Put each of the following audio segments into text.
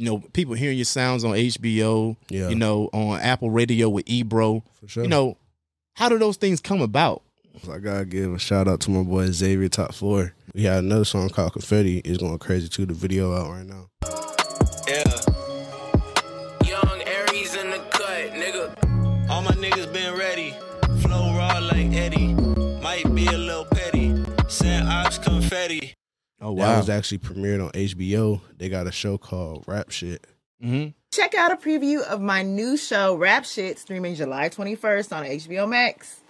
you know, people hearing your sounds on HBO, Yeah. you know, on Apple Radio with Ebro. For sure. You know, how do those things come about? So I gotta give a shout out to my boy Xavier Top Four. We had another song called Confetti. It's going crazy too. The video out right now. Yeah. Young Aries in the cut, nigga. All my niggas been ready. Flow raw like Eddie. Oh That was actually premiered on HBO. They got a show called Rap Shit. hmm Check out a preview of my new show, Rap Shit, streaming July 21st on HBO Max.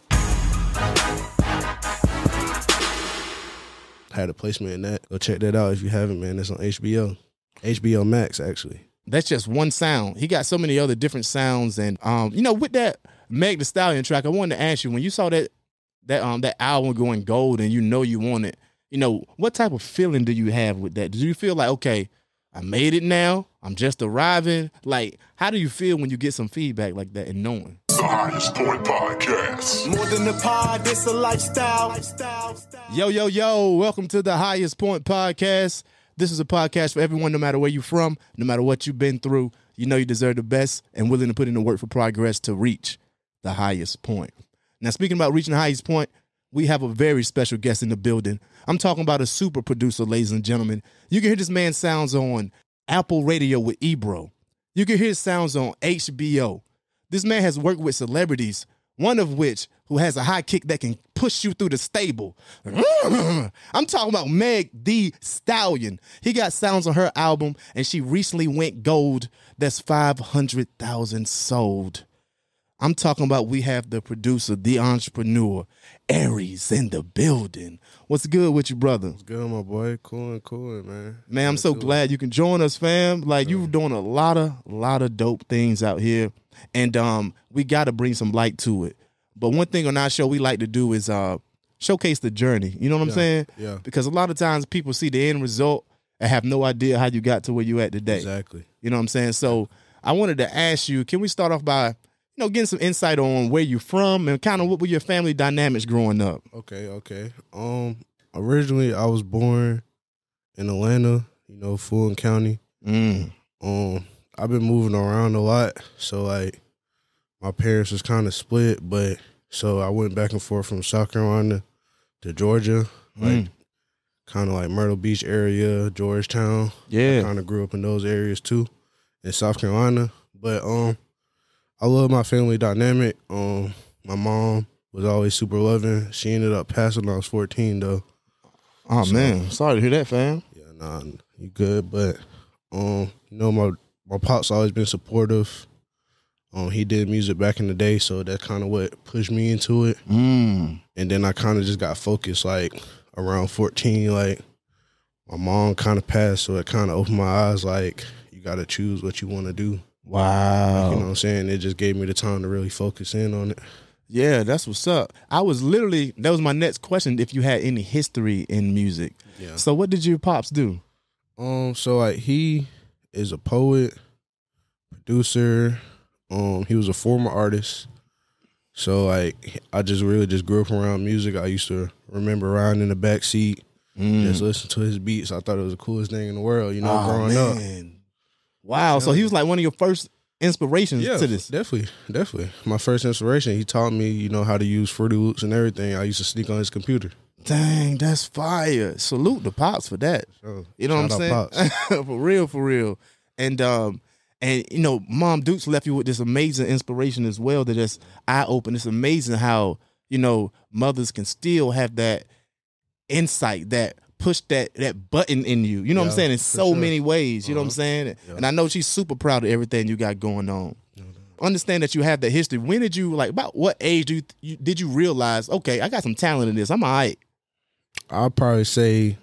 Had a placement in that. Go check that out if you haven't, man. It's on HBO. HBO Max, actually. That's just one sound. He got so many other different sounds, and um, you know, with that Meg the Stallion track, I wanted to ask you when you saw that that um that album going gold, and you know you want it. You know, what type of feeling do you have with that? Do you feel like okay, I made it now? I'm just arriving. Like, how do you feel when you get some feedback like that and knowing? The Highest Point Podcast. More than a pod, it's a lifestyle. lifestyle. Yo, yo, yo, welcome to the Highest Point Podcast. This is a podcast for everyone, no matter where you're from, no matter what you've been through. You know you deserve the best and willing to put in the work for progress to reach the highest point. Now, speaking about reaching the highest point, we have a very special guest in the building. I'm talking about a super producer, ladies and gentlemen. You can hear this man's sounds on Apple Radio with Ebro. You can hear his sounds on HBO. This man has worked with celebrities, one of which who has a high kick that can push you through the stable. I'm talking about Meg the Stallion. He got sounds on her album, and she recently went gold. That's 500,000 sold. I'm talking about we have the producer, the entrepreneur, Aries in the building. What's good with you, brother? What's good, my boy. Cool and cool, man. Man, I'm so glad you can join us, fam. Like you're doing a lot of lot of dope things out here. And um we gotta bring some light to it. But one thing on our show we like to do is uh showcase the journey. You know what I'm Yeah, saying? yeah. Because a lot of times people see the end result and have no idea how you got to where you at today. Exactly. You know what I'm saying? So I wanted to ask you, can we start off by, know, getting some insight on where you're from and kind of what were your family dynamics growing up? Okay, okay. Um, originally I was born in Atlanta, you know, Fulton County. Mm. Um, I've been moving around a lot, so like my parents was kind of split, but so I went back and forth from South Carolina to Georgia, like Mm. kind of like Myrtle Beach area, Georgetown. Yeah. kind of grew up in those areas too, in South Carolina. But um, I love my family dynamic. Um, my mom was always super loving. She ended up passing when I was fourteen, though. Oh So- man, sorry to hear that, fam. Yeah, nah, you good, but um, you know my my pop's always been supportive. Um, he did music back in the day, so that's kind of what pushed me into it. Mm. And then I kind of just got focused, like around fourteen. Like my mom kind of passed, so it kind of opened my eyes. Like you got to choose what you want to do. Wow. You know what I'm saying? It just gave me the time to really focus in on it. Yeah, that's what's up. I was literally that was my next question. If you had any history in music, Yeah. so what did your pops do? Um, so like he is a poet, producer. Um, he was a former artist. So like I just really just grew up around music. I used to remember riding in the back seat, Mm. just listen to his beats. I thought it was the coolest thing in the world, you know, Oh, growing up. Wow. So he was like one of your first inspirations Yeah, to this. definitely, definitely. My first inspiration. He taught me, you know, how to use Fruity Loops and everything. I used to sneak on his computer. Dang, that's fire. Salute the pops for that. So, You know what I'm saying? For real, for real. And um and you know, Mom Dukes left you with this amazing inspiration as well that is eye open. It's amazing how, you know, mothers can still have that insight, that push that that button in you. You know what I'm saying? In so sure. many ways. You know what I'm Uh-huh. saying? Yeah. And I know she's super proud of everything you got going on. Understand that you have that history. When did you like about what age do you, you did you realize, okay, I got some talent in this. I'm all right. I'll probably say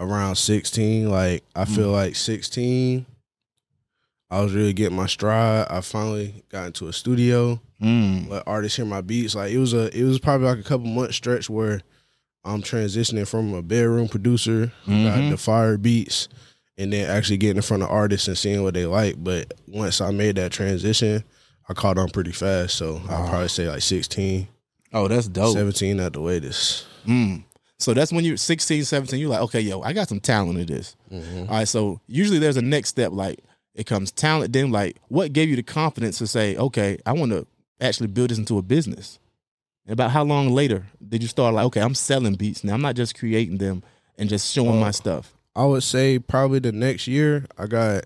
around 16. Like, I feel like 16, I was really getting my stride. I finally got into a studio, Mm. let artists hear my beats. Like, it was a, it was probably like a couple months stretch where I'm transitioning from a bedroom producer Mhm. got the fire beats and then actually getting in front of artists and seeing what they like. But once I made that transition, I caught on pretty fast. So I'll Ah. probably say like 16, Oh, that's dope. 17 at the latest. Mm. So that's when you're 16, 17, you're like, okay, yo, I got some talent in this. Mm-hmm. All right. So usually there's a next step, like it comes talent, then like what gave you the confidence to say, okay, I want to actually build this into a business? About how long later did you start like, okay, I'm selling beats now. I'm not just creating them and just showing my Oh. stuff. I would say probably the next year I got.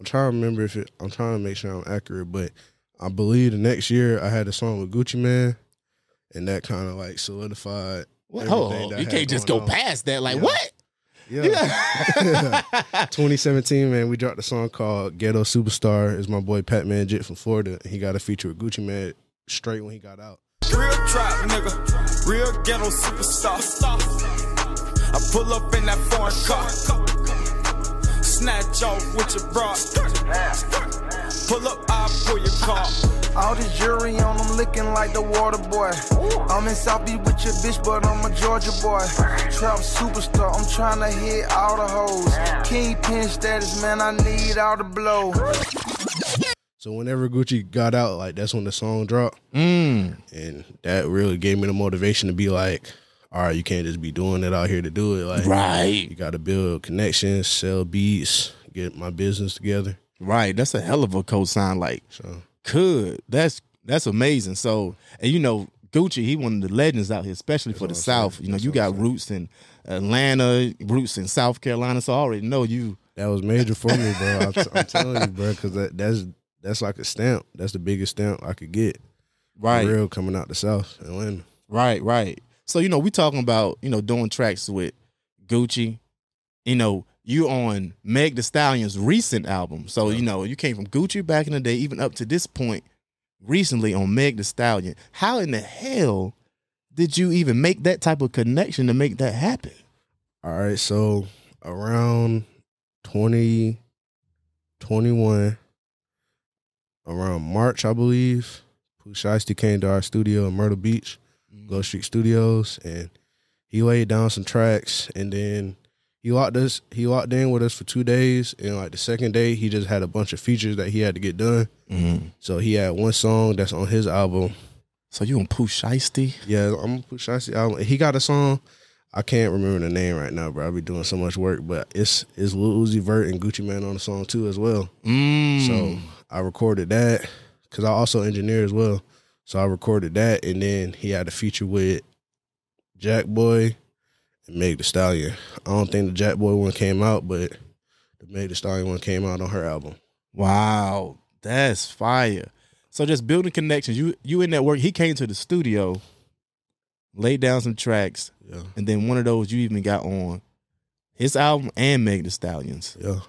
I'm trying to remember if it. I'm trying to make sure I'm accurate, but I believe the next year I had a song with Gucci Mane, and that kind of like solidified. What? everything oh, Hold on. I You can't just go on. past that. Like Yeah. what? Yeah. 2017, man, we dropped a song called Ghetto Superstar. Is my boy Pat Man Jit from Florida. He got a feature with Gucci Mane straight when he got out. Real trap nigga, real ghetto superstar. I pull up in that foreign car, snatch off with your bra. Pull up, I pull your car. All this jewelry on them looking like the water boy. I'm in South Beach with your bitch, but I'm a Georgia boy. Trap superstar, I'm trying to hit all the hoes. Kingpin status, man, I need all the blow. So whenever Gucci got out, like that's when the song dropped, Mm. and that really gave me the motivation to be like, all right, you can't just be doing it out here to do it. Like, Right. you got to build connections, sell beats, get my business together. Right. That's a hell of a cosign. Like So could. That's that's amazing. So and you know, Gucci, he one of the legends out here, especially for the. South. You know, That's you got roots in Atlanta, roots in South Carolina. So I already know you that was major for me, bro. I'm, I'm telling you, bro, because that, that's that's like a stamp. That's the biggest stamp I could get. Right. real coming out the South, and Atlanta. Right, right. So you know, we talking about you know doing tracks with Gucci. You know, you on Meg The Stallion's recent album. So you know, you came from Gucci back in the day, even up to this point, recently on Meg The Stallion. How in the hell did you even make that type of connection to make that happen? All right, so around 20, 21, around March, I believe, Pooh Shiesty came to our studio in Myrtle Beach, Glow Street Studios, and he laid down some tracks, and then he locked us. He locked in with us for two days, and like the second day, he just had a bunch of features that he had to get done. Mm-hmm. So he had one song that's on his album. So you on Pooh Shiesty? Yeah, I'm gonna Shiesty album. He got a song. I can't remember the name right now, bro. I be doing so much work, but it's it's Lil Uzi Vert and Gucci Mane on the song too as well. Mm. So I recorded that because I also engineer as well. So I recorded that, and then he had a feature with Jackboy and Meg The Stallion. I don't think the Jackboy one came out, but the Meg The Stallion one came out on her album. Wow, that's fire. So just building connections. You you in that work. He came to the studio, laid down some tracks, Yeah, and then one of those you even got on his album and Meg The Stallions. yeah,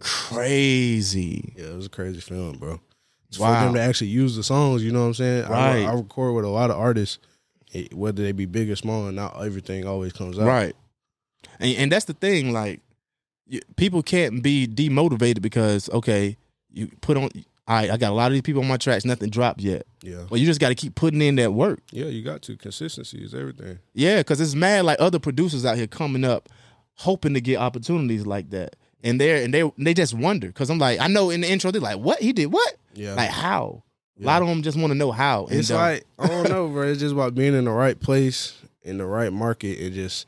Crazy. yeah. It was a crazy feeling, bro. It's Wow. for them to actually use the songs. You know what I'm saying? I, Right. I record with a lot of artists, whether they be big or small, and not everything always comes out. Right. And and that's the thing. Like you, people can't be demotivated because okay, you put on. I, I got a lot of these people on my tracks. Nothing dropped yet. Yeah, Well, you just got to keep putting in that work. yeah. You got to consistency is everything. Yeah, because it's mad like other producers out here coming up, hoping to get opportunities like that, and they're and they they just wonder because I'm like I know in the intro they're like what he did what Yeah, like how a lot of them just want to know how. And, It's like I don't know, bro. It's just about being in the right place in the right market and just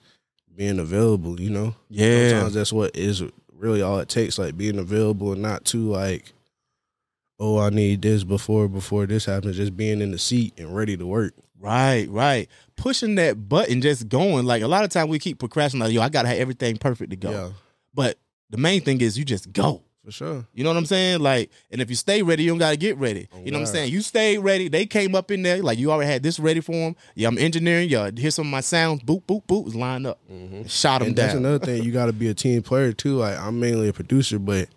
being available. You know, yeah, sometimes that's what is really all it takes. Like being available and not too like, oh, I need this before before this happens. Just being in the seat and ready to work. right, right, pushing that button, just going. Like a lot of time we keep procrastinating. Like, yo, I gotta have everything perfect to go. Yeah, But the main thing is you just go. for sure. You know what I'm saying? Like, and if you stay ready, you don't gotta get ready. Oh, you know what I'm saying? You stayed ready. They came up in there like you already had this ready for them. Yeah, I'm engineering. Yeah, here's some of my sounds. Boop, boop, boop. Was lined up. Mm-hmm. Shot them And down. that's another thing. You got to be a team player too. Like I'm mainly a producer, but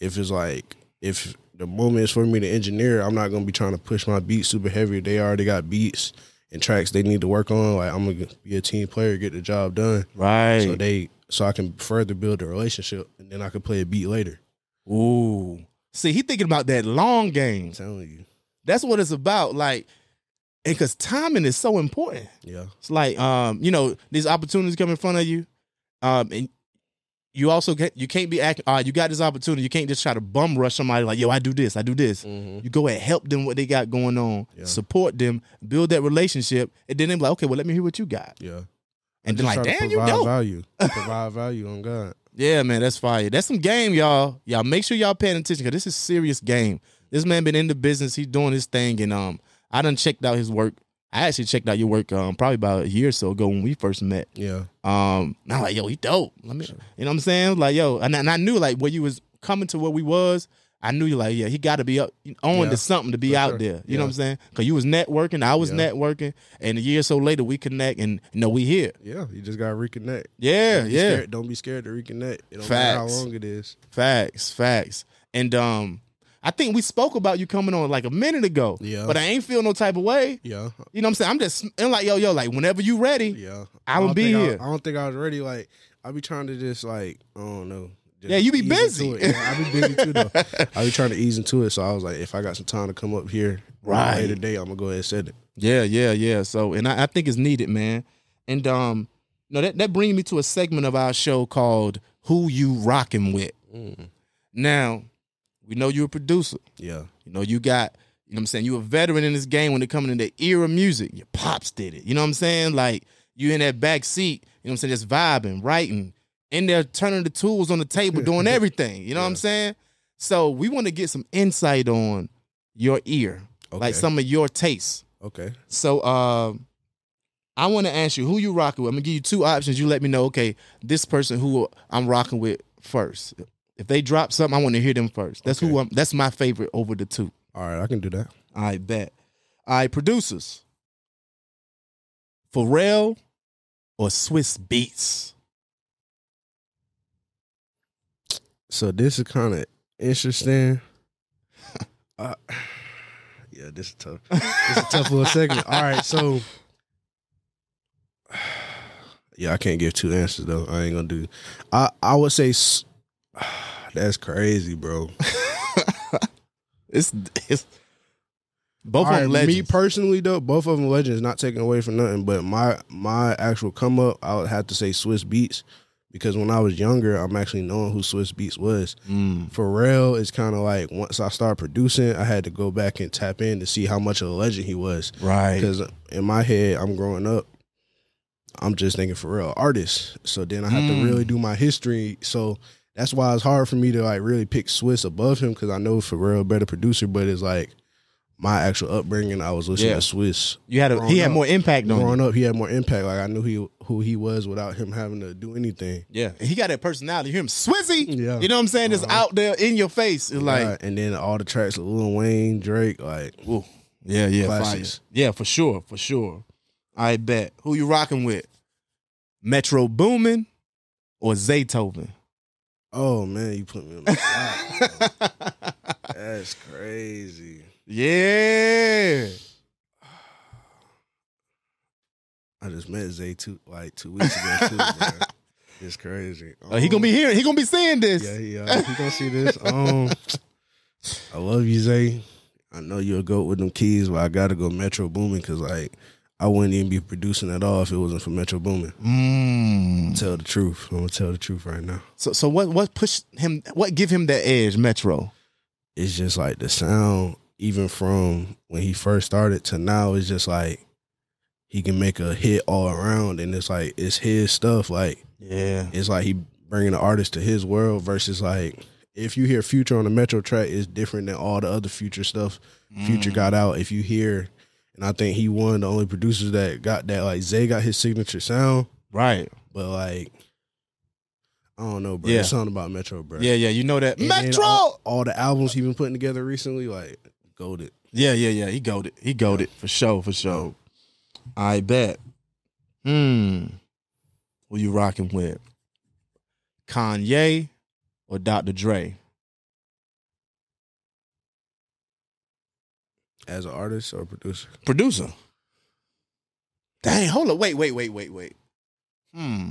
if it's like if the moment is for me to engineer, I'm not gonna be trying to push my beats super heavy. They already got beats and tracks they need to work on. Like I'm gonna be a team player, get the job done, right. so they so I can further build a relationship, and then I can play a beat later. Ooh. See, he thinking about that long game. I'm telling you, That's what it's about. Like, and because timing is so important. yeah, It's like, um, you know, these opportunities come in front of you, um, and you also get you can't be acting. All right, you got this opportunity. You can't just try to bum rush somebody like, yo, I do this, I do this. Mhm. You go ahead, help them what they got going on, Yeah. support them, build that relationship, and then they're like, okay, well, let me hear what you got. yeah. And then like, damn, you provide dope. value. provide value on God. Yeah, man, that's fire. That's some game, y'all. Y'all make sure y'all paying attention because this is serious game. This man been in the business. He's doing his thing, and um, I done checked out his work. I actually checked out your work um probably about a year or so ago when we first met. Yeah. Um, and I'm like, yo, he dope. Let me, you know what I'm saying? Like, yo, and, I- and I knew like where you was coming to where we was. I knew you like, yeah, he got to be up on Yeah, to something to be out sure. there. You know what I'm saying? Because you was networking, I was Yeah. networking, and a year or so later we connect, and you know we here. Yeah. You just gotta reconnect. Yeah, Don't yeah. Scared, don't be scared to reconnect. It don't matter how long it is. Facts, facts. And um, I think we spoke about you coming on like a minute ago. Yeah. But I ain't feel no type of way. Yeah. You know what I'm saying? I'm just I'm like, yo, yo, like whenever you ready, Yeah. I would be here. I, I don't think I was ready. Like I be trying to just like I don't know. Yeah, you be busy. Yeah, I be busy too though. I be trying to ease into it. So I was like, if I got some time to come up here Right. later today, I'm gonna go ahead and set it. Yeah, yeah, yeah. So, and I, I think it's needed, man. And um, no, that that brings me to a segment of our show called "Who You Rocking With." Now, we know you're a producer. Yeah. You know, you got, you know what I'm saying, You're a veteran in this game when it coming to the era music. Your pops did it. You know what I'm saying? Like you in that back seat, you know what I'm saying, just vibing, writing, in there turning the tools on the table, doing everything. You know what I'm saying? So we want to get some insight on your ear, like some of your tastes. Okay. So um I want to ask you who you rocking with. I'm gonna give you two options. You let me know, okay, this person who I'm rocking with first. If they drop something, I want to hear them first. That's who I'm that's my favorite over the two. All right, I can do that. I bet. All right, producers. Pharrell or Swizz Beatz? So this is kind of interesting. uh, yeah, this is tough. This is a tough little segment. All right, so yeah, I can't give two answers though. I ain't gonna do. I I would say s- that's crazy, bro. It's it's both All of them right, me legends. personally though, both of them legends. Not taking away from nothing, but my my actual come up, I would have to say Swizz Beatz because when I was younger, I'm actually knowing who Swizz Beatz was. Mm, Pharrell is kind of like once I started producing, I had to go back and tap in to see how much of a legend he was. right. Because in my head, I'm growing up, I'm just thinking Pharrell artist. So then I have Mm. to really do my history. So that's why it's hard for me to like really pick Swizz above him because I know Pharrell better producer, but it's like my actual upbringing. I was listening Yeah. to Swizz. You had a, he had up- more impact on you. Growing up, he had more impact. Like I knew he who he was without him having to do anything. Yeah, he got that personality. You hear him Swizzy. Yeah. You know what I'm saying? It's Uh-huh. out there in your face. It's like, Right. and then all the tracks with Lil Wayne, Drake, like Ooh. yeah, yeah, fire. Yeah, for sure, for sure. I bet. Who you rocking with? Metro Boomin or Zaytoven? Oh man, you put me on the spot. That's crazy. Yeah. I just met Zay two like two weeks ago too, bro. It's crazy. Uh, he gonna be here. He gonna be seeing this. Yeah, he, uh, he gonna see this. Um, I love you, Zay. I know you're a goat with them keys, but I gotta go Metro Boomin because like I wouldn't even be producing at all if it wasn't for Metro Boomin. Mm. Tell the truth. I'm gonna tell the truth right now. So, so what? What pushed him? What give him that edge? Metro. it's just like the sound, even from when he first started to now, it's just like he can make a hit all around, and it's like it's his stuff. Like Yeah. it's like he bringing the artist to his world versus like if you hear Future on the Metro track, it's different than all the other Future stuff Future got out. If you hear, and I think he one of the only producers that got that. Like Zay got his signature sound, Right. but like. I don't know, bro. Yeah. It's something about Metro, bro. Yeah, yeah. You know that. And Metro. All, all the albums he's been putting together recently, like goaded. Yeah, yeah, yeah. He goaded. He goaded for sure, for sure. I bet. Hmm. Who you rocking with? Kanye or Dr. Dre? As an artist or producer? Producer. Dang, hold up. Wait, wait, wait, wait, wait. Hmm.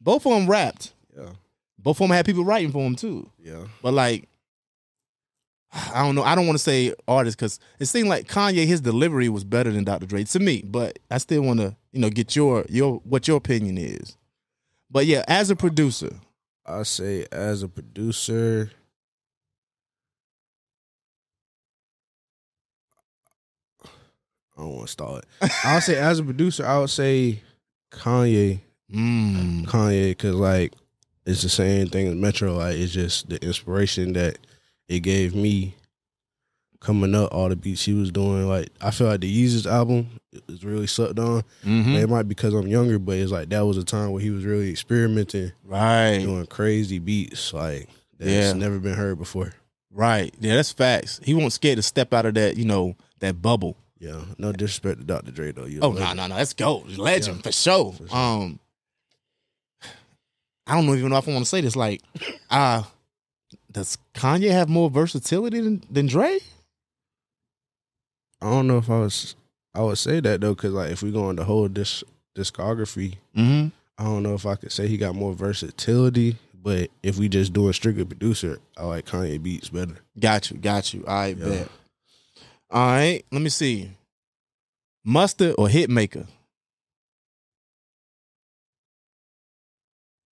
Both of them rapped. Yeah, Both of them had people writing for them too. yeah. But like, I don't know. I don't want to say artist because it seemed like Kanye his delivery was better than Dr. Dre to me. But I still want to you know get your your what your opinion is. But yeah, as a producer, I say as a producer, I don't want to stall it. I'll say as a producer, I would say Kanye, Mm. Kanye, because like it's the same thing as Metro. Like it's just the inspiration that it gave me coming up. All the beats he was doing. Like I feel like the Yeezus album is really sucked on. Mhm. It might be because I'm younger, but it's like that was a time where he was really experimenting, Right. doing crazy beats like that's Yeah. never been heard before. Right. Yeah, that's facts. He won't scared to step out of that, you know, that bubble. Yeah, no disrespect to Dr. Dre though. You a Oh no, no, no. Let's go. Legend Yeah. for sure. For sure. Um I don't even know if I want to say this. Like, uh does Kanye have more versatility than, than Dre? I don't know if I was I would say that though, because like if we go on the whole disc discography, Mm-hmm. I don't know if I could say he got more versatility. But if we just do a strictly producer, I like Kanye beats better. Got you, got you. I Yeah. bet. All right, let me see. Mustard or Hitmaka?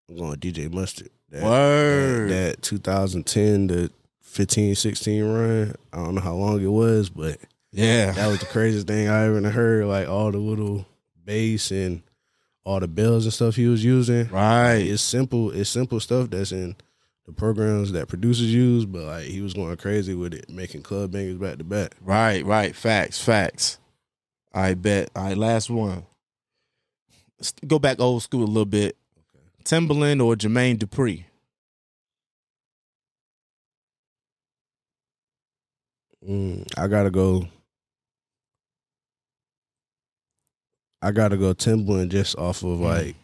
I'm going DJ Mustard. That, Word. That, that 2010 to 15, 16 run. I don't know how long it was, but yeah. that was the craziest thing I ever heard. Like all the little bass and all the bells and stuff he was using. right. It's simple. It's simple stuff that's in the programs that producers use, but like he was going crazy with it, making club bangers back to back. Right, right. Facts, facts. I bet. All right, last one. Let's go back old school a little bit. Timbaland or Jermaine Dupri? Mm, I gotta go. I gotta go Timbaland just off of like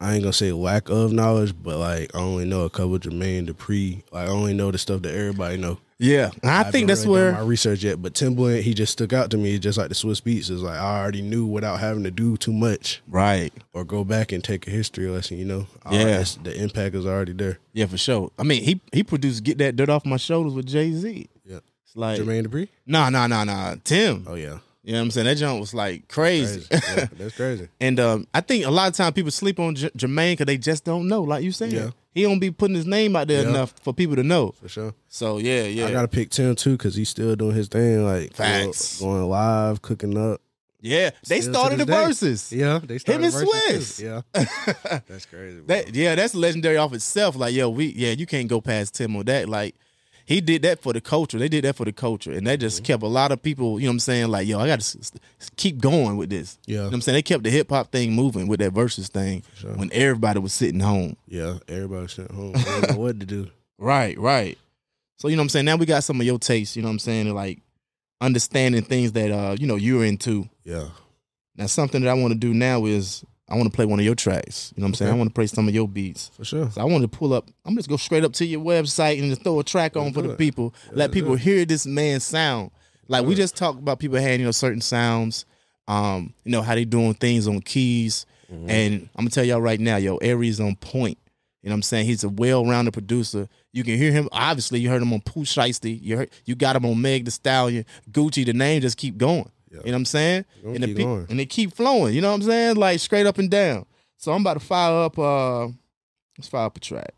I ain't gonna say lack of knowledge, but like I only know a couple Jermaine Dupri. Like I only know the stuff that everybody know. Yeah. And I think that's really done where my research yet. But Timbaland, he just stuck out to me just like the Swizz Beatz. Is like I already knew without having to do too much Right. or go back and take a history lesson. You know, I- Yeah. the impact is already there. Yeah, for sure. I mean, he he produced "Get That Dirt Off My Shoulders" with Jay Z. Yeah. It's like Jermaine Dupri. nah, nah, nah, nah. Tim. Oh yeah, You know what I'm saying? That junk was like crazy. crazy. yeah, that's crazy. and um, I think a lot of times people sleep on J- Jermaine because they just don't know. Like you said, Yeah. he don't be putting his name out there Yeah. enough for people to know. For sure. So yeah, yeah, I gotta pick Tim too because he's still doing his thing, like Facts. go- going live, cooking up. yeah. They Still started the day. verses. Yeah, they started Him and too. Swiss. Yeah, that's crazy. Bro. That yeah, that's legendary off itself. Like yo, we yeah, you can't go past Tim on that. Like he did that for the culture. They did that for the culture, and that just kept a lot of people. You know what I'm saying? Like yo, I got to keep going with this. Yeah. You know what I'm saying? They kept the hip hop thing moving with that versus thing sure. when everybody was sitting home. yeah, everybody sitting home. Know what to do. Right, right. So you know what I'm saying? Now we got some of your taste. You know what I'm saying? Like understanding things that uh you know you're into. Yeah, Now something that I want to do now is I want to play one of your tracks. You know what I'm saying? I want to play some of your beats. for sure. So I want to pull up. I'm just go straight up to your website and just throw a track on for the it. people. Let let's do people hear this man's sound. Like we just talked about people having you know certain sounds. Um, you know how they doing things on keys. Mm-hmm. And I'm gonna tell y'all right now, yo, Aries on point. You know what I'm saying? He's a well-rounded producer. You can hear him. Obviously, you heard him on Pooh Shiesty. You heard, you got him on Meg The Stallion, Gucci. The name just keep going. Yeah. You know what I'm saying? Gonna And, the pe- going. and they keep flowing. You know what I'm saying? Like straight up and down. So I'm about to fire up. uh Let's fire up a track.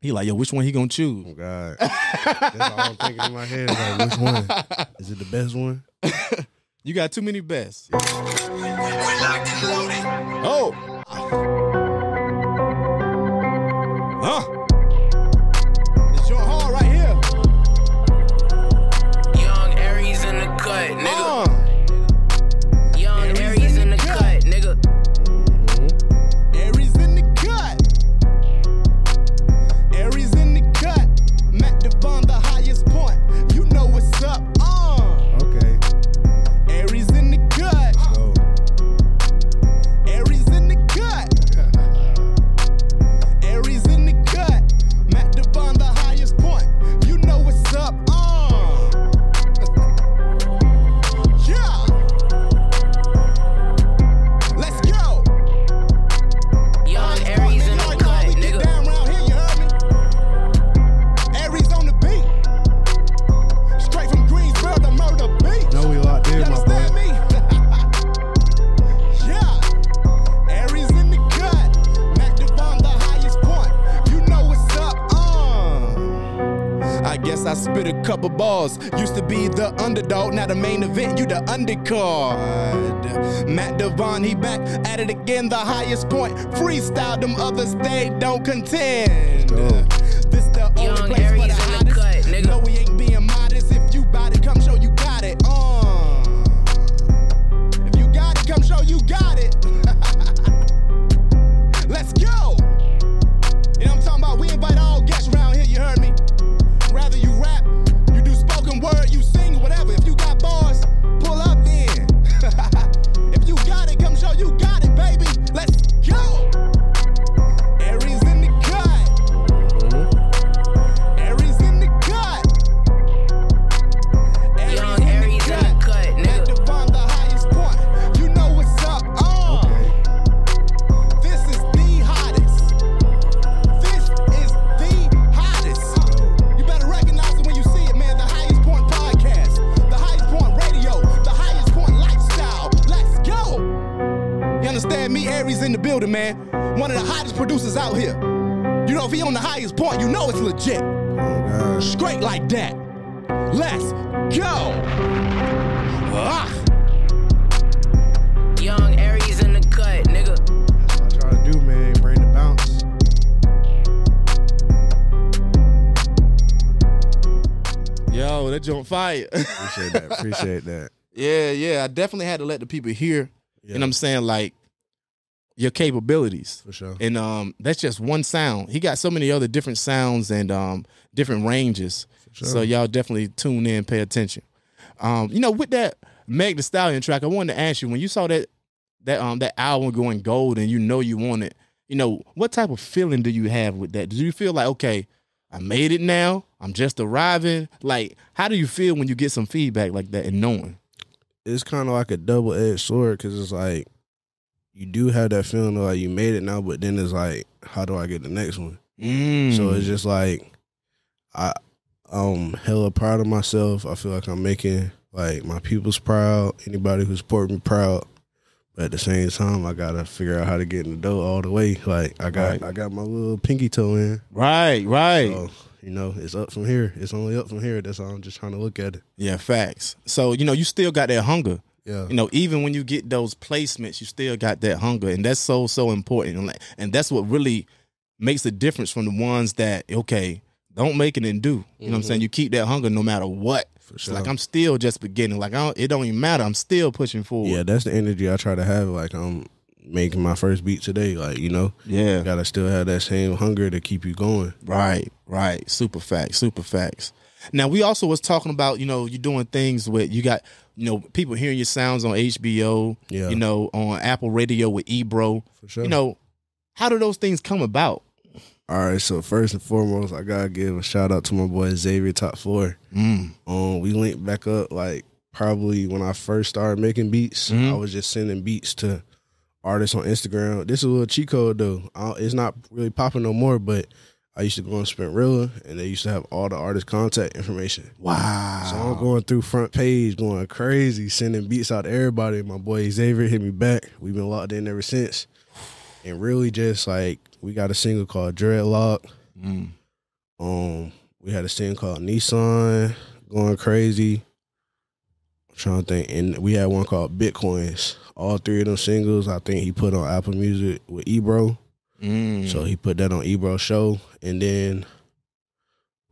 He like, yo, which one he gonna choose? Oh God, that's all I'm thinking in my head. Like, which one is it? The best one? You got too many bests. Oh. I spit a couple balls. Used to be the underdog, now the main event, you the undercard. Matt Devon, he back at it again, the highest point. Freestyle, them others, they don't contend. Joint fire. Appreciate that. Appreciate that. yeah, yeah. I definitely had to let the people hear. Yeah. You know what I'm saying? Like your capabilities. For sure. And um that's just one sound. He got so many other different sounds and um different ranges. sure. So y'all definitely tune in, pay attention. Um, you know, with that Meg the Stallion track, I wanted to ask you when you saw that that um that album going gold and you know you want it, you know, what type of feeling do you have with that? Do you feel like, okay, I made it now, I'm just arriving? Like, how do you feel when you get some feedback like that and knowing? it's kind of like a double edged sword because it's like you do have that feeling of like you made it now, but then it's like, how do I get the next one? Mm. So it's just like I I'm hella proud of myself. I feel like I'm making like my people's proud, anybody who support me proud. But at the same time, I gotta figure out how to get in the dough all the way. Like I got Right. I got my little pinky toe in. right, right. So, you know, it's up from here. It's only up from here. That's all I'm just trying to look at it. Yeah, facts. So, you know, you still got that hunger. Yeah. You know, even when you get those placements, you still got that hunger, and that's so so important. And, like, and that's what really makes the difference from the ones that okay, don't make it and do. You know what I'm mm-hmm. saying? You keep that hunger no matter what. For sure. Like I'm still just beginning. Like I don't, it don't even matter. I'm still pushing forward. Yeah, that's the energy I try to have. Like I'm making my first beat today. Like, you know, yeah. you gotta still have that same hunger to keep you going. Right, right. Super facts, super facts. Now we also was talking about, you know, you doing things with you got, you know, people hearing your sounds on HBO, Yeah. you know, on Apple Radio with Ebro. For sure. You know, how do those things come about? All right, so first and foremost, I gotta give a shout out to my boy Xavier Top Four. Mm. Um, we linked back up like probably when I first started making beats. Mhm. I was just sending beats to artists on Instagram. This is a little cheat code though. I, it's not really popping no more, but I used to go on Spinrilla and they used to have all the artist contact information. Wow. So I'm going through front page, going crazy, sending beats out to everybody. My boy Xavier hit me back. We've been locked in ever since. And really just like we got a single called Dreadlock. Mm. Um, we had a single called Nissan, going crazy. I'm trying to think, and we had one called Bitcoins. All three of them singles, I think he put on Apple Music with Ebro. Mm. So he put that on Ebro show, and then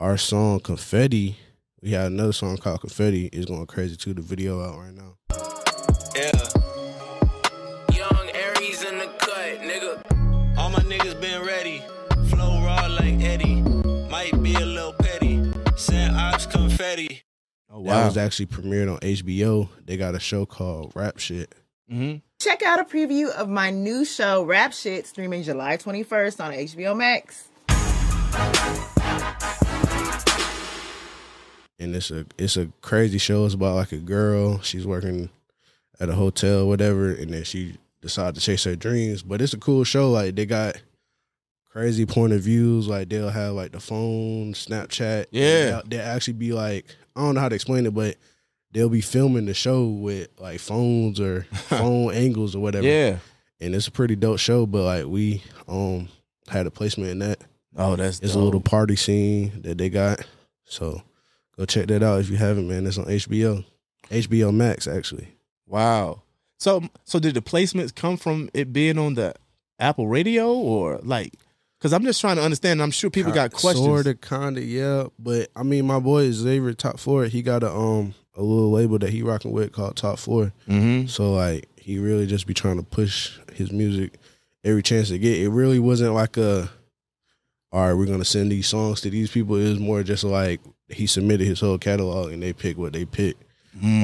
our song Confetti. We had another song called Confetti. is going crazy too. The video out right now. All my niggas been ready. Flow raw like Eddie. Might be a little petty. Send ops confetti. oh That was actually premiered on HBO. They got a show called Rap Shit. hmm Check out a preview of my new show, Rap Shit, streaming July 21st on HBO Max. and it's a it's a crazy show. It's about like a girl. She's working at a hotel, whatever, and then she decided to chase their dreams. But it's a cool show. Like they got crazy point of views. Like they'll have like the phone, Snapchat. Yeah. they'll, they'll actually be like I don't know how to explain it, but they'll be filming the show with like phones or phone angles or whatever. Yeah. and it's a pretty dope show. But like we um had a placement in that. Oh, that's It's dope. a little party scene that they got. So go check that out if you haven't, man. It's on HBO, HBO Max actually. Wow. So so did the placements come from it being on the Apple Radio or like? Because I'm just trying to understand. I'm sure people got questions. Sorta, kinda, yeah. But I mean, my boy is Xavier Top Four, he got a um a little label that he rocking with called Top 4 Mm-hmm. So like he really just be trying to push his music every chance to get. It really wasn't like a all right, we're gonna send these songs to these people. It was more just like he submitted his whole catalog and they pick what they pick.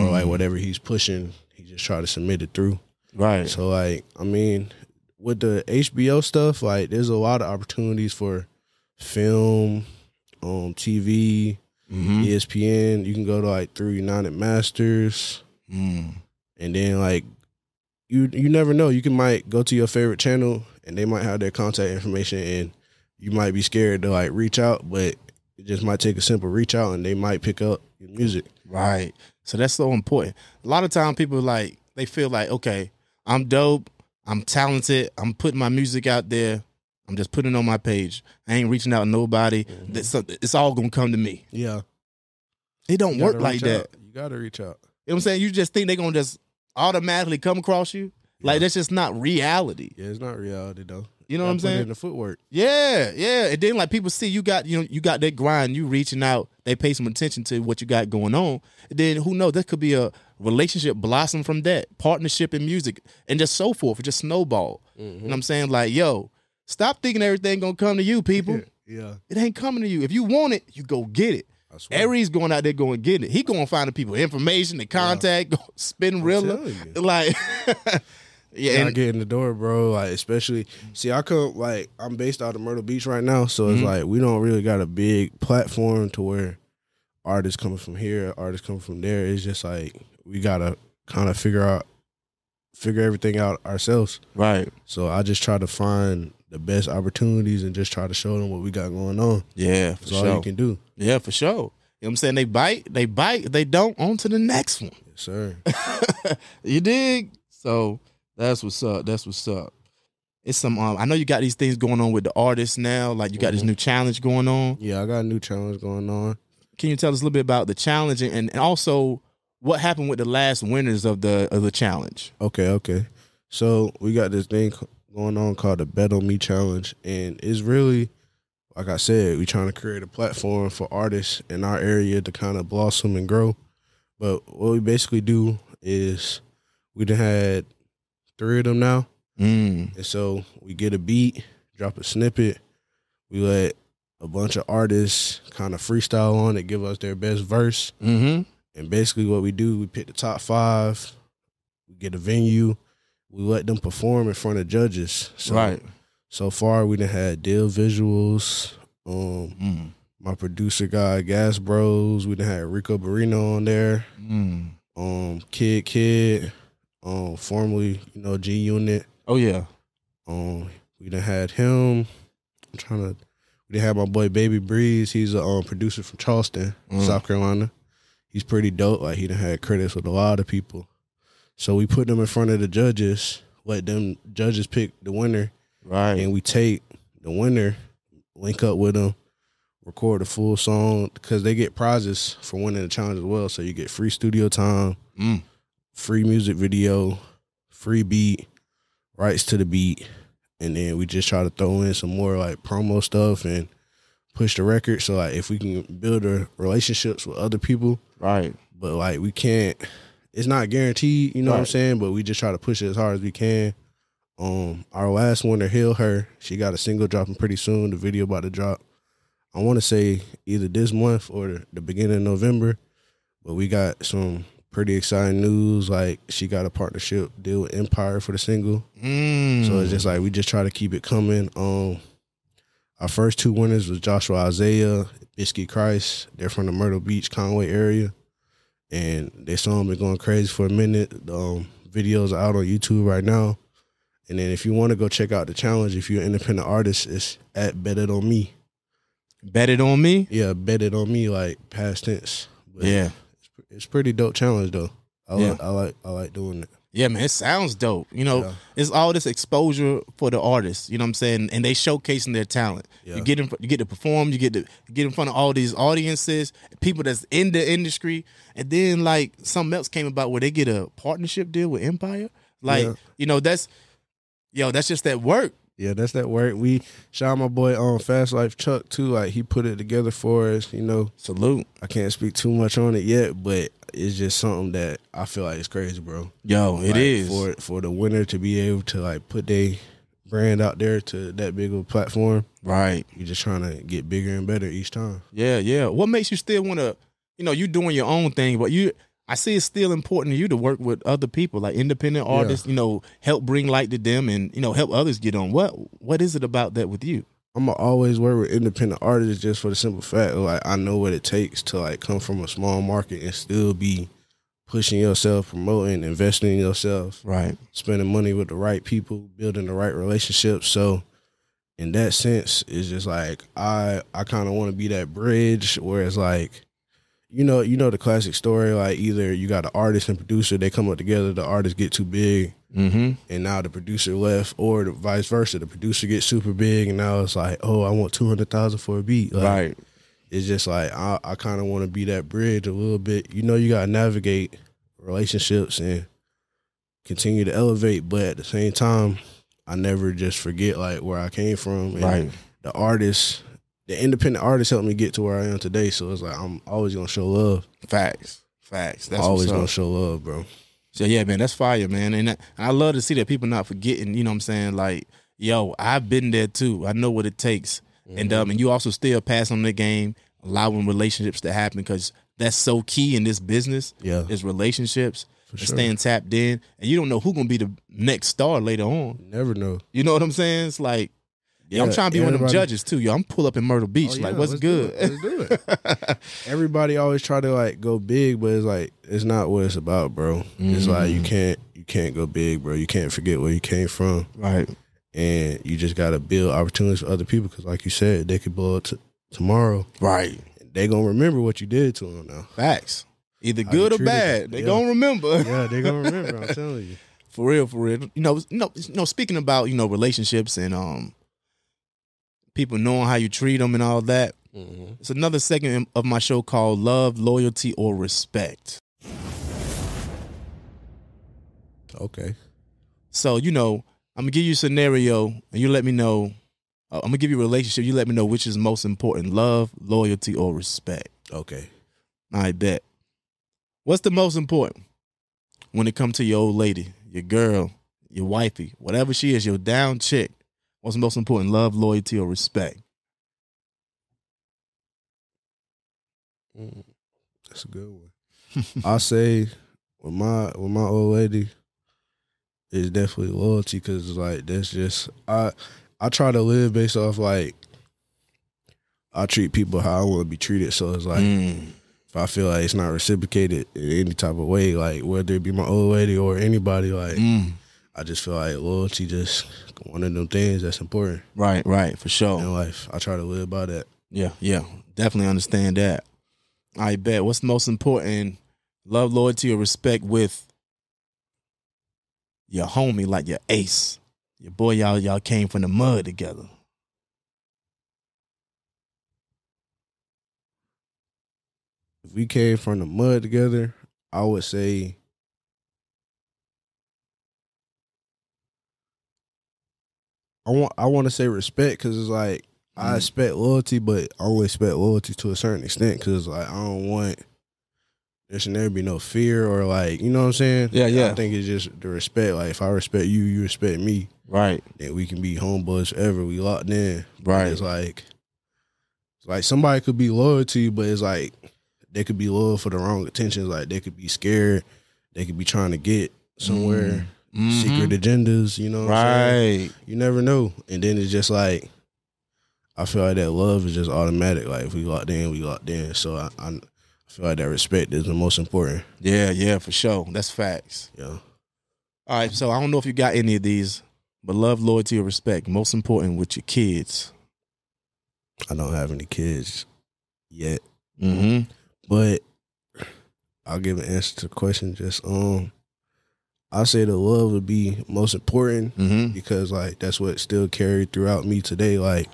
Or like whatever he's pushing, just try to submit it through. Right. So like, I mean, with the HBO stuff, like there's a lot of opportunities for film, um, TV, Mm-hmm. ESPN. You can go to like through United Masters, Mm. and then like you you never know. You can might go to your favorite channel, and they might have their contact information, and you might be scared to like reach out, but it just might take a simple reach out, and they might pick up your music. Right. So that's so important. A lot of time people like they feel like, okay, I'm dope, I'm talented, I'm putting my music out there, I'm just putting it on my page. I ain't reaching out to nobody. Mm-hmm. That's It's all gonna come to me. Yeah, It don't work like that. out. You gotta reach out. You know what I'm saying? You just think they're gonna just automatically come across you. Like that's just not reality. Yeah, it's not reality though. You know what I'm Gotta put it saying? In the footwork. Yeah, yeah. And then like people see you got you know you got that grind, you reaching out, they pay some attention to what you got going on. And then who knows? That could be a relationship blossom from that, partnership in music, and just so forth. It just snowball. You know what I'm saying? Like, yo, stop thinking everything gonna come to you, people. Yeah, It ain't coming to you. If you want it, you go get it. Aries going out there going get it. He going to find the people information, the contact, go spin you. Like, yeah, and, get in the door, bro. Like, especially see, I come like I'm based out of Myrtle Beach right now, so it's Mhm. like we don't really got a big platform to where artists coming from here, artists coming from there. It's just like we gotta kind of figure out, figure everything out ourselves. right. So I just try to find the best opportunities and just try to show them what we got going on. Yeah, for That's all sure. you can do. Yeah, for sure. You know what I'm saying? They bite, they bite, they don't, on to the next one. Yes, sir. you dig? So that's what's up. That's what's up. It's some um I know you got these things going on with the artists now, like you got this Mhm. new challenge going on. Yeah, I got a new challenge going on. Can you tell us a little bit about the challenge and, and also what happened with the last winners of the of the challenge? Okay, okay. So we got this thing going on called the Bet on Me Challenge, and it's really, like I said, we're trying to create a platform for artists in our area to kind of blossom and grow. But what we basically do is we had three of them now, Mm. and so we get a beat, drop a snippet, we let a bunch of artists kind of freestyle on it, give us their best verse, Mm-hmm. and basically, what we do, we pick the top five, we get a venue, we let them perform in front of judges. So, right. So far, we done had Deal Visuals, um, Mm. my producer guy, Gas Bros. We done had Rico Barino on there, Mm. um, Kidd Kidd, um, formerly you know G Unit. Oh yeah. Um, we done had him. I'm trying to. We done had my boy Baby Breeze. He's a um, producer from Charleston, Mm. South Carolina. He's pretty dope. Like he done had credits with a lot of people. So we put them in front of the judges. Let them judges pick the winner, Right. and we take the winner, link up with them, record a full song because they get prizes for winning the challenge as well. So you get free studio time, Mm. Free music video, free beat, rights to the beat, and then we just try to throw in some more like promo stuff and push the record. So like if we can build a relationships with other people, Right. but like we can't. It's not guaranteed, you know what I'm saying. But we just try to push it as hard as we can. Um, our last winner, Heal Her, she got a single dropping pretty soon. The video about to drop. I want to say either this month or the beginning of November. But we got some pretty exciting news. Like she got a partnership deal with Empire for the single. Mm. So it's just like we just try to keep it coming. Um, our first two winners was Joshua Isaiah, Biscuit Christ. They're from the Myrtle Beach, Conway area, and their song been going crazy for a minute. The um, videos are out on YouTube right now. And then if you want to go check out the challenge, if you're an independent artist, it's at Bet It On Me. Bet it on me. Yeah, Bet It On Me, like past tense. But Yeah. It's, pretty dope challenge though. I, Yeah. like, I like I like doing it. Yeah, man, it sounds dope. You know, Yeah. it's all this exposure for the artists. You know what I'm saying? And they showcasing their talent. Yeah. You get in, you get to perform. You get to get in front of all these audiences, people that's in the industry, and then like something else came about where they get a partnership deal with Empire. Like, you know, that's yo, that's just that work. Yeah, that's that work. We shout my boy on Fast Life Chuck too. Like he put it together for us. You know, Salute, I can't speak too much on it yet, but it's just something that I feel like is crazy, bro. yo, it Like, is. for for the winner to be able to like put their brand out there to that big of a platform. right. You're just trying to get bigger and better each time. Yeah, yeah. What makes you still want to, you know, you doing your own thing, but you, I see it's still important to you to work with other people, like independent Yeah. artists. You know, help bring light to them, and you know, help others get on. What What is it about that with you? I'm gonna always work with independent artists just for the simple fact like I know what it takes to like come from a small market and still be pushing yourself, promoting, investing in yourself, Right. spending money with the right people, building the right relationships. So in that sense, it's just like I I kind of want to be that bridge where it's like you know you know the classic story like either you got an artist and producer they come up together the artist get too big Mm-hmm. and now the producer left or the vice versa the producer gets super big and now it's like oh I want 200,000 for a beat Like, right. it's just like I, I kind of want to be that bridge a little bit. You know, you got to navigate relationships and continue to elevate, but at the same time, I never just forget like where I came from. And Right. The artists, the independent artists helped me get to where I am today. So it's like I'm always gonna show love. Facts. Facts. That's always gonna show love, bro. So yeah, man, that's fire, man. And I, love to see that people not forgetting. You know what I'm saying? Like, yo, I've been there too. I know what it takes. And Mm-hmm. um, and you also still pass on the game, allowing relationships to happen because that's so key in this business. Yeah. is relationships. For sure. staying tapped in, and you don't know who gonna be the next star later on. Never know. You know what I'm saying? It's like, yeah, I'm trying to be one of them judges too. Yo, I'm pull up in Myrtle Beach. Oh, like, what's do good? it. Let's do it. Everybody always try to like go big, but it's like it's not what it's about, bro. It's like Mm. you can't you can't go big, bro. You can't forget where you came from. right. and you just got to build opportunities for other people because, like you said, they could blow up t- tomorrow. Right. They gonna remember what you did to them now. Facts. Either good or bad. They Yeah. gonna remember. Yeah, they gonna remember. I'm telling you. For real, for real. You know, you know, you know, speaking about, you know, relationships and um people knowing how you treat them and all that. It's another segment of my show called Love, Loyalty, or Respect. Okay. So, you know, I'm gonna give you a scenario and you let me know. uh, I'm gonna give you a relationship. You let me know which is most important: love, loyalty, or respect. Okay. I bet. What's the most important when it comes to your old lady, your girl, your wifey, whatever she is, your down chick? What's most important: love, loyalty, or respect? Mm, That's a good one. I say with my with my old lady, it's definitely loyalty because like that's just I I try to live based off like I treat people how I want to be treated. So it's like Mm, if I feel like it's not reciprocated in any type of way, like whether it be my old lady or anybody, like mm. I just feel like loyalty just one of them things that's important Right, right, for sure. in life. I try to live by that. Yeah, yeah, definitely understand that. I bet. What's most important? Love, loyalty, or respect with your homie, like your ace, your boy. Y'all, y'all came from the mud together. If we came from the mud together, I would say I want I want to say respect because it's like I Mhm. expect loyalty, but I only expect loyalty to a certain extent because like I don't want there should never be no fear or like you know what I'm saying. Yeah, yeah. I think it's just the respect. Like if I respect you, you respect me. Right, Then we can be homeboys forever. We locked in. right, It's like it's like somebody could be loyal to you, but it's like they could be loyal for the wrong intentions. Like they could be scared. They could be trying to get somewhere. Mhm. Secret agendas, you know what I'm saying? right. You never know. And then it's just like I feel like that love is just automatic. Like if we locked in, we locked in. So I, I feel like that respect is the most important. Yeah, yeah, for sure. That's facts. Yeah. All right, so I don't know if you got any of these, but love, loyalty, or respect. Most important with your kids. I don't have any kids yet. Mm-hmm. But I'll give an answer to the question. Just um, I say the love would be most important Mm-hmm. because like that's what still carried throughout me today. Like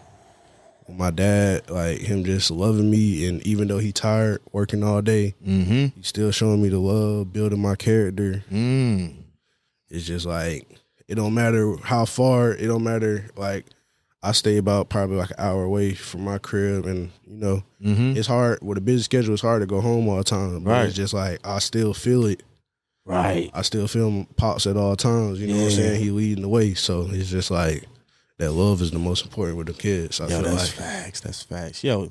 my dad, like him just loving me, and even though he tired working all day, Mm-hmm. he's still showing me the love, building my character. Mm. It's just like it don't matter how far, it don't matter like. I stay about probably like an hour away from my crib, and you know Mm-hmm. it's hard with a busy schedule. It's hard to go home all the time, but Right. it's just like I still feel it. Right. I still feel him pops at all times. You know what I'm saying? He leading the way, so it's just like that. Love is the most important with the kids. I Yo, that's like facts. That's facts. Yo,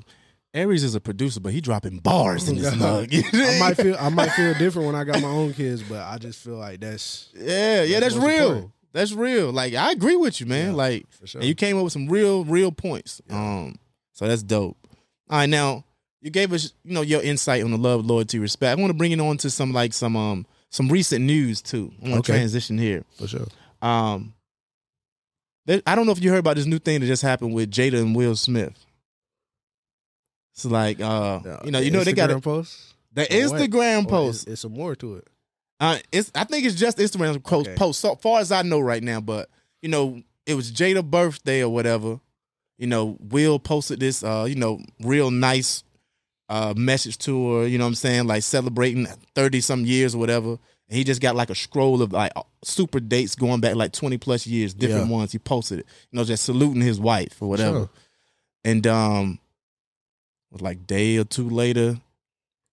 Aries is a producer, but he dropping bars in this mug. I might feel I might feel different when I got my own kids, but I just feel like that's Yeah, yeah, that's That's real. important. That's real. Like I agree with you, man. Yeah, like sure. and you came up with some real, real points. Um, so that's dope. All right, now you gave us, you know, your insight on the love, loyalty, respect. I want to bring it on to some like some um some recent news too. I want to Okay. transition here. for sure. Um, I don't know if you heard about this new thing that just happened with Jada and Will Smith. It's like, uh, you know, you know they got a, Instagram post. the Or what? Instagram Or post. It's, it's some more to it. Uh, it's I think it's just Instagram post, Okay. post so far as I know right now. But you know, it was Jada's birthday or whatever. You know, Will posted this, uh, you know, real nice uh message to her. You know what I'm saying, like celebrating thirty some years or whatever. And he just got like a scroll of like super dates going back like twenty plus years, different Yeah. ones. He posted it, you know, just saluting his wife or whatever. Sure. And um, was like day or two later,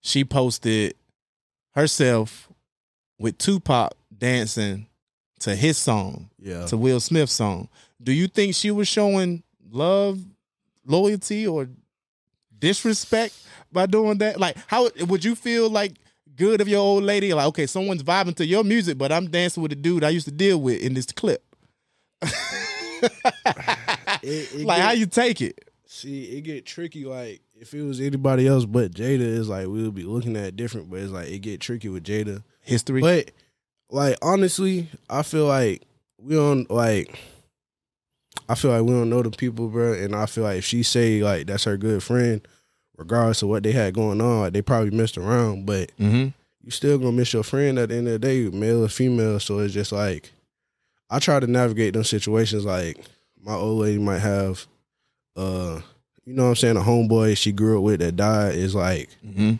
she posted herself with Tupac dancing to his song, Yeah. to Will Smith's song. Do you think she was showing love, loyalty, or disrespect by doing that? Like, how would you feel like good of your old lady? Like, okay, someone's vibing to your music, but I'm dancing with a dude I used to deal with in this clip. It- it like, get- how you take it? See, it get tricky. Like if it was anybody else but Jada, it's like we would be looking at it different. But it's like it get tricky with Jada. History. But like honestly, I feel like we don't like. I feel like we don't know the people, bro, and I feel like if she say like that's her good friend, regardless of what they had going on, like they probably messed around, but mm-hmm. you still gonna miss your friend at the end of the day, male or female. So it's just like I try to navigate them situations. Like my old lady might have, uh, you know what I'm saying, a homeboy she grew up with that died. Is like Mm-hmm.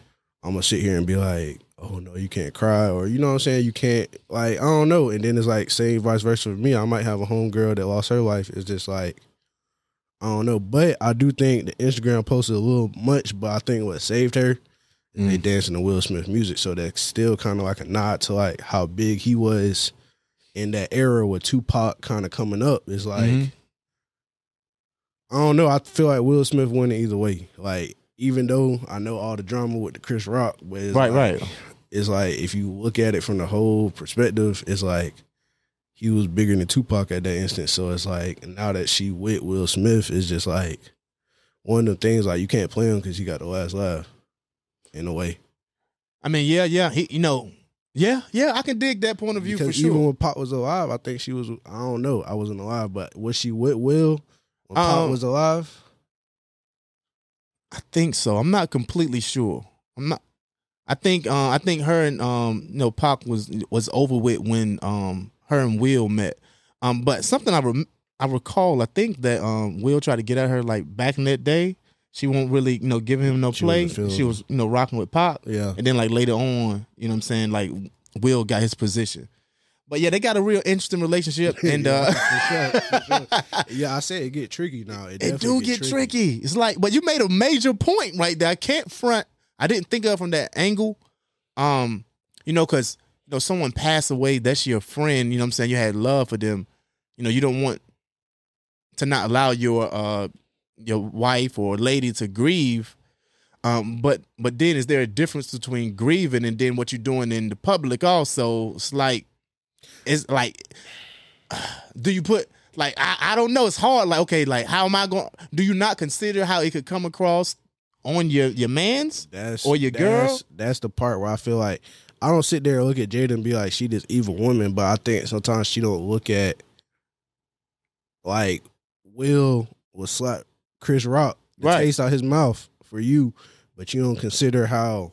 I'm gonna sit here and be like, oh no, you can't cry, or you know what I'm saying, you can't like I don't know. And then it's like same vice versa for me. I might have a homegirl that lost her life. It's just like I don't know, but I do think the Instagram posted a little much. But I think what saved her is they Mm. dancing to Will Smith music, so that's still kind of like a nod to like how big he was in that era with Tupac kind of coming up. It's like Mhm. I don't know. I feel like Will Smith winning either way. Like even though I know all the drama with the Chris Rock, but Right, like, right. It's like if you look at it from the whole perspective, it's like he was bigger than Tupac at that instant. So it's like now that she with Will Smith, it's just like one of the things like you can't play him because he got the last laugh in a way. I mean, yeah, yeah. He, you know, yeah, yeah. I can dig that point of view Because for sure. even when Pac was alive, I think she was. I don't know. I wasn't alive, but was she with Will when Pac Um, was alive? I think so. I'm not completely sure. I'm not. I think. Uh, I think her and um, you know, Pac was was over with when um her and Will met. Um, but something I rem- I recall. I think that um Will tried to get at her like back in that day. She won't really you know give him no She play. She was you know rocking with Pac. Yeah. And then like later on, you know what I'm saying, like Will got his position. But yeah, they got a real interesting relationship. And uh Yeah, for sure, for sure. yeah, I said it get tricky now. It, it do get tricky. It's like, but you made a major point right there. I can't front. I didn't think of it from that angle. Um, you know, because you know someone passed away. That's your friend. You know, what I'm saying you had love for them. You know, you don't want to not allow your uh your wife or lady to grieve. Um, but but then is there a difference between grieving and then what you're doing in the public? Also, it's like it's like do you put like I, I don't know it's hard like okay like how am i going do you not consider how it could come across on your your man's That's or your girl That's, that's the part where I feel like I don't sit there and look at Jada and be like she this evil woman, but I think sometimes she don't look at like Will will slap Chris Rock the Right. taste out his mouth for you, but you don't consider how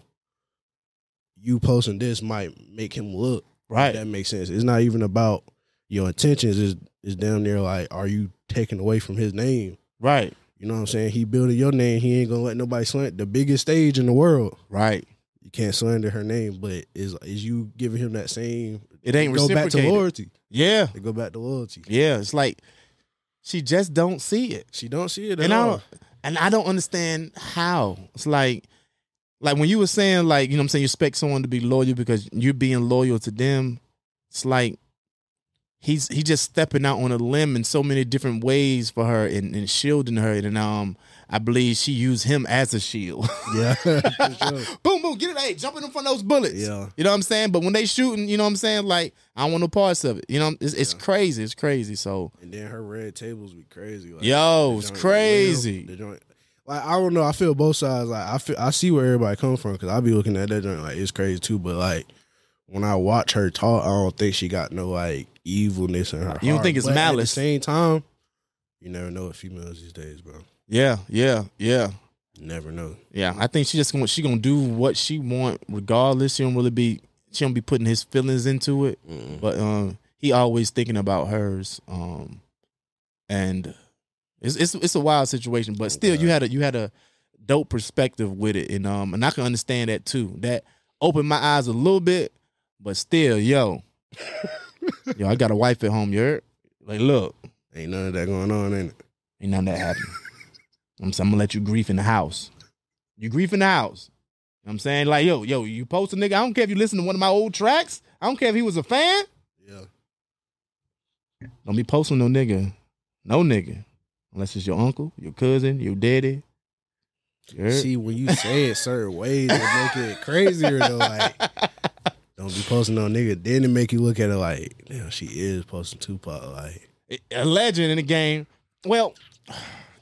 you posting this might make him look. Right. That makes sense. It's not even about your intentions. Is is damn near like, are you taking away from his name? Right. You know what I'm saying? He building your name. He ain't gonna let nobody slant the biggest stage in the world. Right. You can't slander her name, but is is you giving him that same? It ain't go back to loyalty. Yeah. They go back to loyalty. Yeah. It's like she just don't see it. She don't see it at and I all. don't and I don't understand how. It's like like when you were saying like, you know what I'm saying, you expect someone to be loyal because you're being loyal to them. It's like he's he's just stepping out on a limb in so many different ways for her and, and shielding her. And um I believe she used him as a shield. Yeah, sure. boom, boom, get it, hey, jumping in front of those bullets. Yeah. You know what I'm saying? But when they shooting, you know what I'm saying? Like, I don't want no parts of it. You know, it's, it's crazy. It's crazy. So And then her red tables be crazy. Like, Yo, it's crazy. real, the joint, like I don't know. I feel both sides. Like I feel, I see where everybody come from because I be looking at that joint like it's crazy too. But like when I watch her talk, I don't think she got no like evilness in her. You don't heart. think it's But At the malice? same time, you never know with females these days, bro. Yeah, yeah, yeah. Never know. Yeah, I think she just gonna she gonna do what she want regardless. She don't really be she don't be putting his feelings into it. But um he always thinking about hers. Um and it's it's it's a wild situation, but still you had a you had a dope perspective with it. And um and I can understand that too. That opened my eyes a little bit, but still, yo. yo, I got a wife at home, you heard? Like look, Ain't none of that going on, ain't it? Ain't none of that happening. I'm, I'm gonna let you grief in the house. You grief in the house. You know I'm saying? Like, yo, yo, you post a nigga. I don't care if you listen to one of my old tracks. I don't care if he was a fan. Yeah. Don't be posting no nigga. No nigga. Unless it's your uncle, your cousin, your daddy. See, when you say it certain ways, it make it crazier though. Like, don't be posting no nigga. Then it make you look at it like, damn, she is posting Tupac. Like, a legend in the game. Well,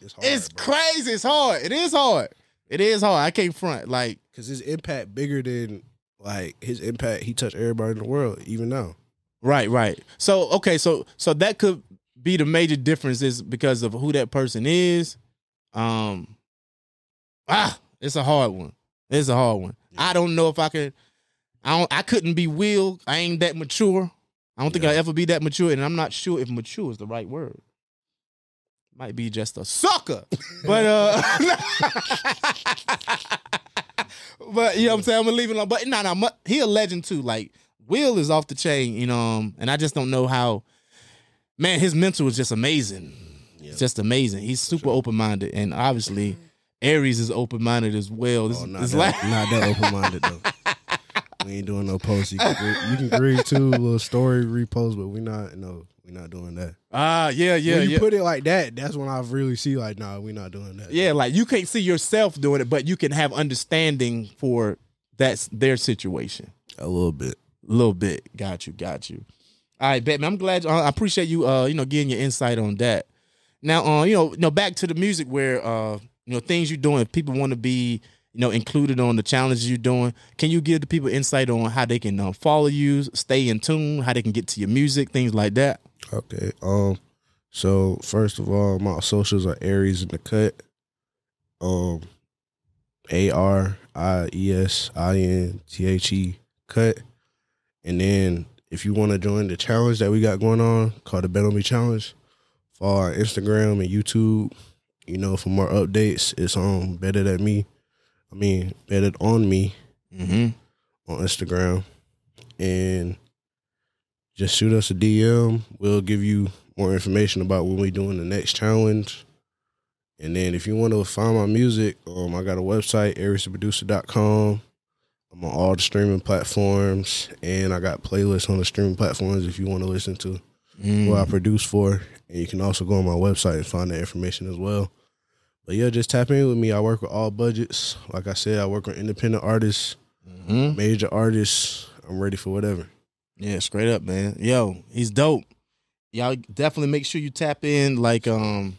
it's hard, it's crazy. It's hard. It is hard. It is hard. I can't front. Like, because his impact bigger than like his impact. He touched everybody in the world, even now. Right, right. So okay, so so that could be the major difference is because of who that person is. Um ah, it's a hard one. It's a hard one. I don't know if I could I don't I couldn't be Will. I ain't that mature. I don't think I'll ever be that mature, and I'm not sure if mature is the right word. Might be just a sucker. But uh But you know what I'm saying? I'm gonna leave it alone. But no, no, he a legend too. Like Will is off the chain, you know, um, and I just don't know how. Man, his mental is just amazing. It's just amazing. He's super open minded, and obviously Aries is open minded as well. This, Oh, not that, not that open minded though. We ain't doing no posts. You can, you can too, a little story repost, but we not. No, we not doing that. Ah, yeah, yeah, when you yeah. put it like that, that's when I really see like, nah, we're not doing that. yeah, like you can't see yourself doing it, but you can have understanding for that's their situation. A little bit. A little bit. Got you. Got you. All right, Batman. I'm glad. I appreciate you. Uh, you know, getting your insight on that. Now, uh, you know, you know, back to the music where uh, you know, things you're doing. If people want to be, you know, included on the challenges you're doing. Can you give the people insight on how they can uh, follow you, stay in tune, how they can get to your music, things like that? Okay. Um. So first of all, my socials are Aries in the cut. Um. A R I E S I N T H E cut. And then if you want to join the challenge that we got going on called the Bet on Me Challenge, follow our Instagram and YouTube. You know, for more updates, it's on Better at Me. I mean, Better on Me Mm-hmm. on Instagram. And just shoot us a DM. We'll give you more information about when we're doing the next challenge. And then if you want to find my music, um, I got a website, ariestheproducer.com. I'm on all the streaming platforms, and I got playlists on the streaming platforms if you want to listen to who I produce for. And you can also go on my website and find that information as well. But yeah, just tap in with me. I work with all budgets. Like I said, I work with independent artists, major artists. I'm ready for whatever. Yeah, straight up, man. Yo, he's dope. Y'all definitely make sure you tap in. Like, um,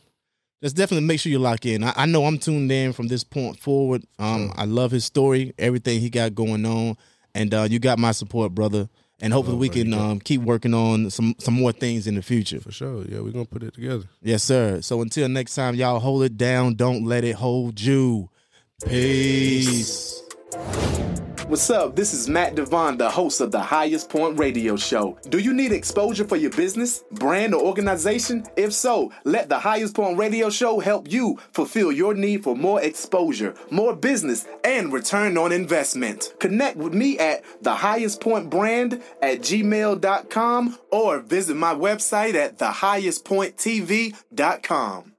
just definitely make sure you lock in. I, I know I'm tuned in from this point forward. Um, I love his story, everything he got going on, and uh, you got my support, brother. And hopefully we can um, keep working on some some more things in the future. For sure. Yeah, we're gonna put it together. Yes, sir. So until next time, y'all hold it down. Don't let it hold you. Peace. What's up? This is Matt Devon, the host of the Highest Point Radio Show. Do you need exposure for your business, brand, or organization? If so, let the Highest Point Radio Show help you fulfill your need for more exposure, more business, and return on investment. Connect with me at the highest point brand at gmail.com or visit my website at thehighestpointtv.com.